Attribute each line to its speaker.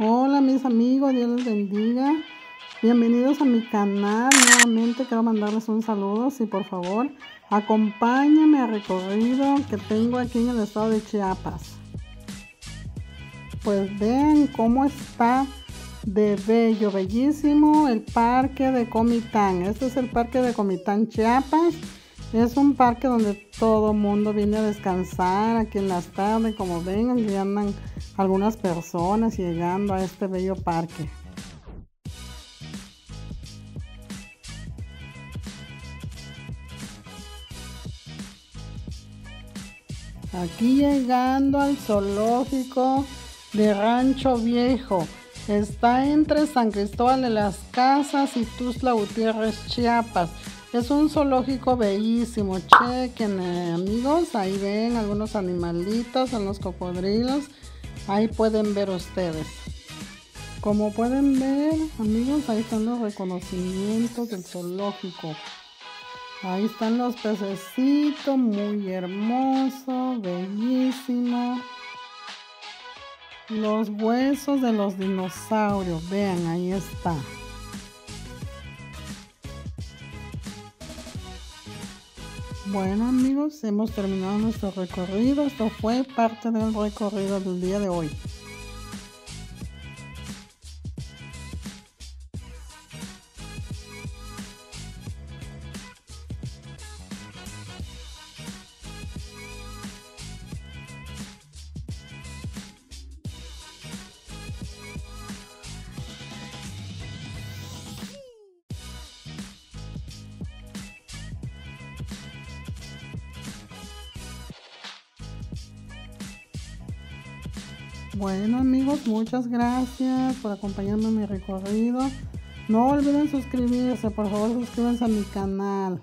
Speaker 1: Hola mis amigos, Dios les bendiga. Bienvenidos a mi canal. Nuevamente quiero mandarles un saludo. Si por favor, acompáñame al recorrido que tengo aquí en el estado de Chiapas. Pues vean cómo está de bello, bellísimo el parque de Comitán. Este es el parque de Comitán Chiapas. Es un parque donde todo mundo viene a descansar aquí en las tardes. Como ven, aquí andan algunas personas llegando a este bello parque. Aquí llegando al zoológico de Rancho Viejo. Está entre San Cristóbal de las Casas y Tuzla Gutiérrez, Chiapas. Es un zoológico bellísimo. Chequen, eh, amigos. Ahí ven algunos animalitos, los cocodrilos. Ahí pueden ver ustedes. Como pueden ver, amigos, ahí están los reconocimientos del zoológico. Ahí están los pececitos, muy hermoso, bellísimo. Los huesos de los dinosaurios, vean, ahí está. Bueno amigos, hemos terminado nuestro recorrido. Esto fue parte del recorrido del día de hoy. Bueno amigos, muchas gracias por acompañarme en mi recorrido. No olviden suscribirse, por favor suscríbanse a mi canal.